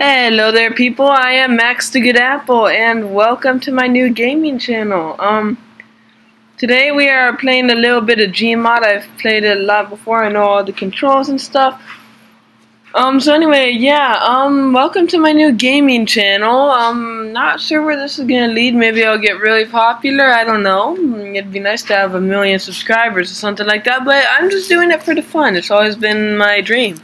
Hello there people, I am Max the Good Apple and welcome to my new gaming channel. Um, Today we are playing a little bit of Gmod, I've played it a lot before, I know all the controls and stuff. Um, so anyway, yeah, um, welcome to my new gaming channel. I'm not sure where this is gonna lead, maybe I'll get really popular, I don't know. It'd be nice to have a million subscribers or something like that, but I'm just doing it for the fun, it's always been my dream.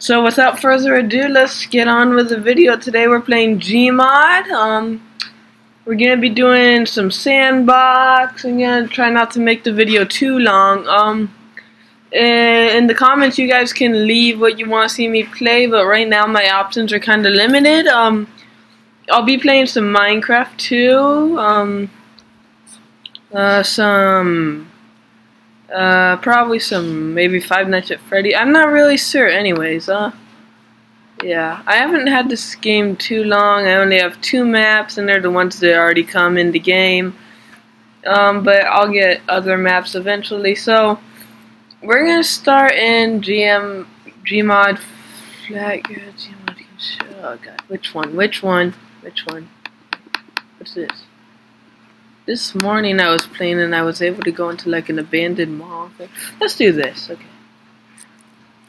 So without further ado, let's get on with the video. Today we're playing Gmod. Um, we're going to be doing some sandbox. I'm going to try not to make the video too long. Um, in the comments, you guys can leave what you want to see me play, but right now my options are kind of limited. Um, I'll be playing some Minecraft too. Um, uh, some uh, probably some, maybe Five Nights at Freddy. I'm not really sure anyways, uh. Yeah, I haven't had this game too long. I only have two maps, and they're the ones that already come in the game. Um, but I'll get other maps eventually. So, we're gonna start in GM, Gmod, flat, Gmod, oh god, which one, which one, which one? What's this? This morning I was playing and I was able to go into like an abandoned mall. Thing. Let's do this. Okay.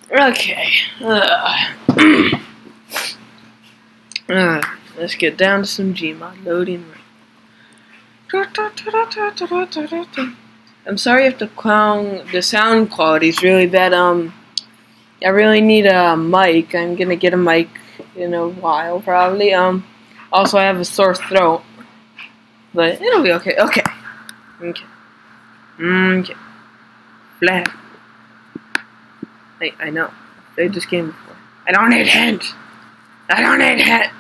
Okay. Uh, uh, let's get down to some Gmod loading. I'm sorry if the clown, the sound quality is really bad. Um, I really need a mic. I'm gonna get a mic in a while, probably. Um, also I have a sore throat. But it'll be okay. Okay. Okay. Okay. Flag. Hey, I know. They just came before. I don't need hint. I don't need hint.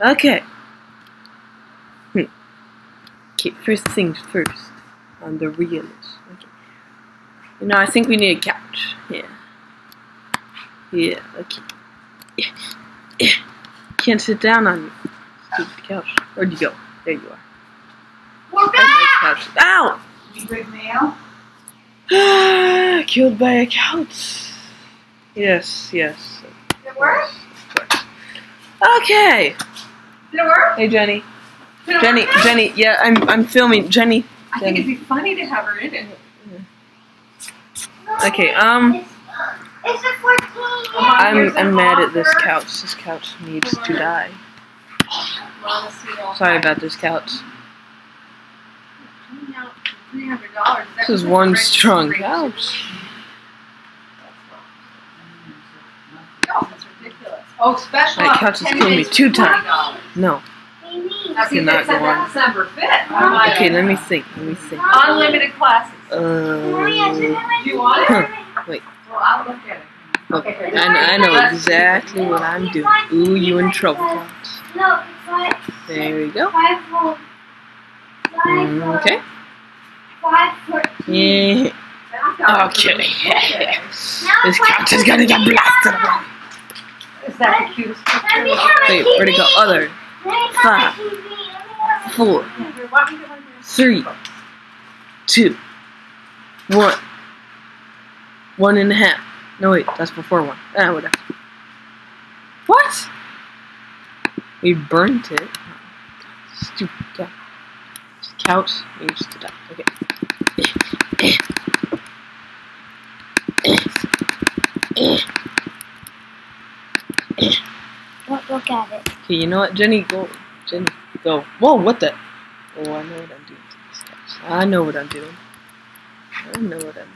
Okay. Hmm. Okay, first things first. On the realist. Okay. You know, I think we need a couch. Yeah. Yeah, okay. Yeah. Yeah. Can't sit down on you stupid couch. Where'd you go? There you are. We're back! Couch. Ow! You big mail? Killed by a couch. Yes, yes. Did it work? Okay. Did it work? Hey, Jenny. Did Jenny? Jenny. Yeah, I'm, I'm filming. Jenny. I think it'd be funny to have her in it. Okay. Um, It's a 14. I'm, I'm mad at this couch. This couch needs to die. Sorry about this couch. This is one strong couch. No, that's ridiculous. Oh, special. That couch has 10 killed me two times. No. Now, see, Cannot it's go at on. December 5th. Okay, let me think. Let me think. Unlimited classes. Uh, You want it? Wait. Well, I'll look at it. Okay, Okay. I, I know exactly what I'm doing. Ooh, you in trouble, couch. No, it's like There we go. five four. Five. Okay. Five fourteen. Yeah. Okay. This couch is gonna get blasted. Is that the cutest picture? Wait, where'd it go? Other. Let me have Five. a TV. Let me have a- Four, Here, why don't we get one of yours? three, two, one. One and a half. No, wait, that's before one. Ah, whatever. What? We burnt it. Stupid couch. This couch needs to die. Okay. Look, look at it. Okay, you know what? Jenny, go. Jenny, go. Whoa, what the? Oh, I know what I'm doing to these steps. I know what I'm doing. I know what I'm doing.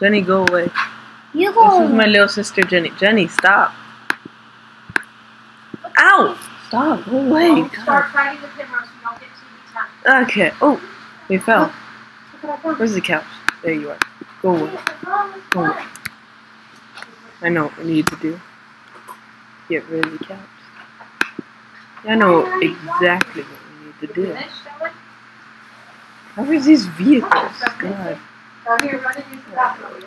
Jenny, go away. You go This is my little sister, Jenny. Jenny, stop. Ow! Stop. Go away. Oh, don't start fighting with him or else you don't get to the. Okay. Oh, we fell. Look what I've done. Where's the couch? There you are. Go away. Go away. I know what we need to do. Get rid of the couch. I know exactly what we need to do. Finish, shall we? How are these vehicles? God. The bathroom.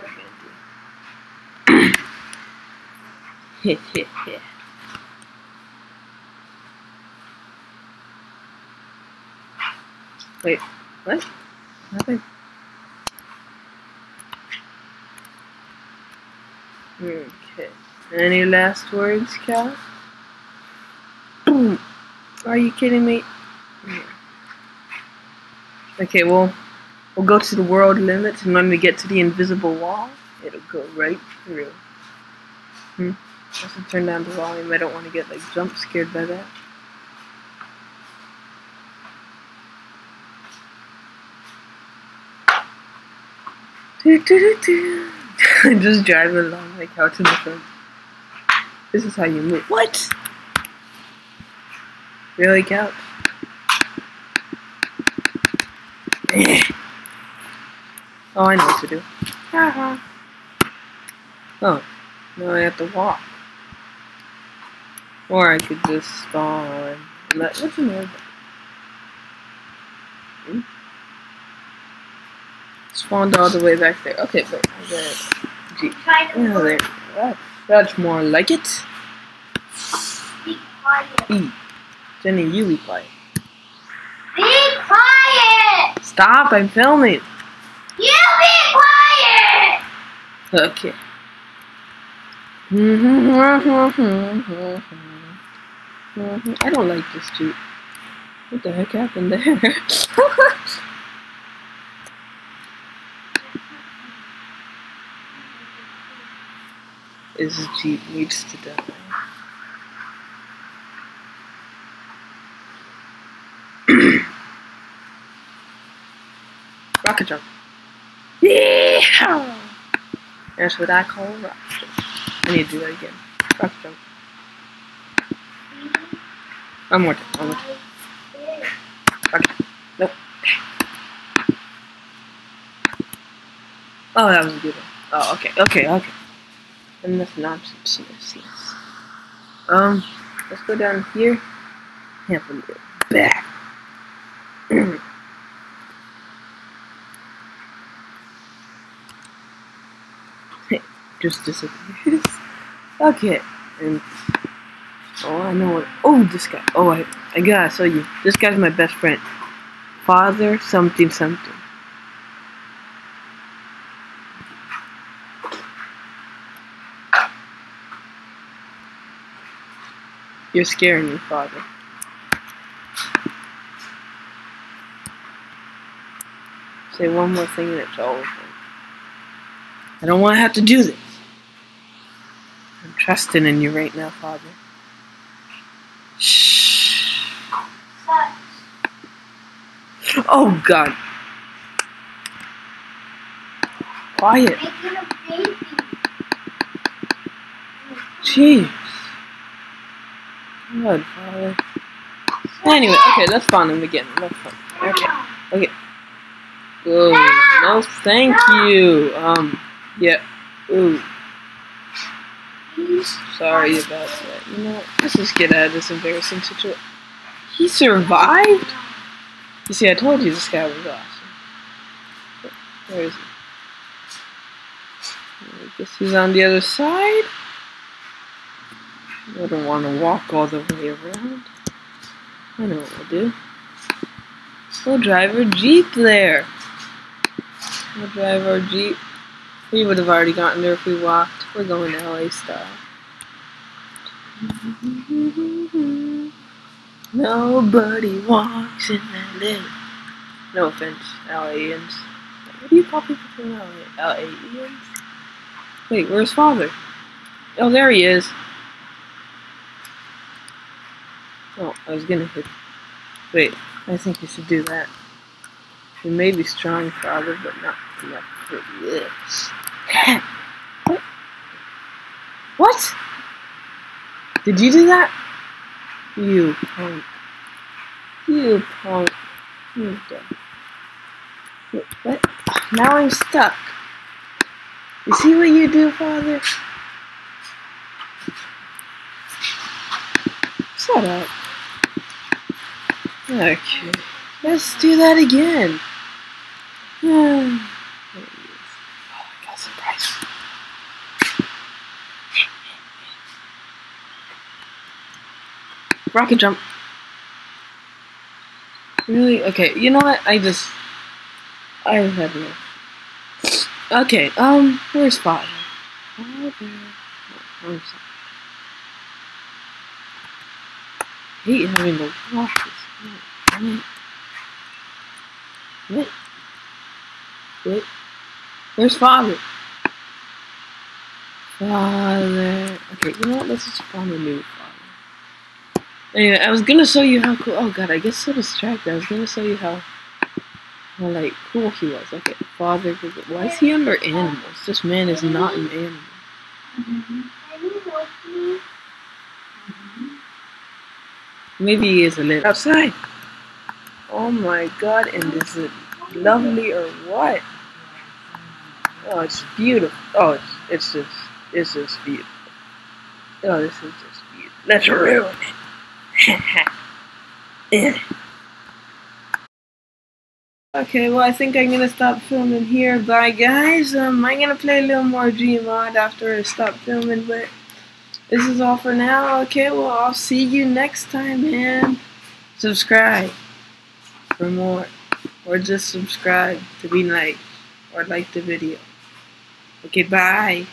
Wait, what? Nothing. Okay. Any last words, Cal? Are you kidding me? Okay, well, we'll go to the world limits, and when we get to the invisible wall, it'll go right through. Hmm. Also turn down the volume. I don't want to get like jump scared by that. Do, do, do, do. Just driving along like out in the front. This is how you move. What? Really, couch? Oh, I know what to do. Haha. oh, now I have to walk. Or I could just spawn. Let, what's in there? Hmm? Spawned all the way back there. Okay, wait. I got it. Gee. Try Yeah, there. That, that's more like it. be quiet. E. Jenny, you be quiet. Be quiet! Stop, I'm filming. You be quiet! Okay. Mm-hmm. I don't like this Jeep. What the heck happened there? this Jeep needs to die. Rocket jump. Yeah! That's what I call a jump. I need to do that again. Rocket jump. One more time. One more time. Nope. Oh, that was a good one. Oh, okay, okay, okay. Enough nonsense. Yes, yes. Um, let's go down here. Have a little back. Just disappears. okay, and oh, I know what. Oh, this guy. Oh, I, I gotta show you. This guy's my best friend. Father something something. You're scaring me, Father. Say one more thing and it's over. I don't want to have to do this. Trusting in you right now, Father. Shh. Oh, God. Quiet. Jeez. Good, Father. Anyway, okay, let's find him again. Let's spawn. Okay. okay. Oh, no, thank you. Um, yeah. Ooh, sorry about that. You know, let's just get out of this embarrassing situation. He survived? You see, I told you this guy was awesome. Where is he? I guess he's on the other side. I don't want to walk all the way around. I know what we'll do. We'll drive our Jeep there. We'll drive our Jeep. We would have already gotten there if we walked. We're going to LA style. Nobody walks in LA. No offense, LAians. What do you call people from LA? LAians? Wait, where's father? Oh, there he is. Oh, I was gonna hit. Wait, I think you should do that. You may be strong, father, but not enough for this. what? What? Did you do that? You punk. You punk. You what? Now I'm stuck. You see what you do, father? Shut up. Okay, let's do that again. Oh, I got surprise. Rocket jump. Really? Okay, you know what? I just. I had enough. Okay, um, where's father? Oh, I'm hate having to walk this. What? What? Where's father? Father. Okay, you know what? Let's just find a new father. Anyway, I was gonna show you how cool. Oh god, I get so distracted. I was gonna show you how, how like cool he was. Okay, father. Why is he under animals? This man is not an animal. Maybe he is a little outside. Oh my god, and is it lovely or what? Oh, it's beautiful. Oh, it's, it's just, it's just beautiful. Oh, this is just beautiful. Let's. okay, well, I think I'm gonna stop filming here. Bye, guys. Um, I'm gonna play a little more Gmod after I stop filming, but this is all for now. Okay, well, I'll see you next time, man. Subscribe for more. Or just subscribe to be nice. Or like the video. Okay, bye.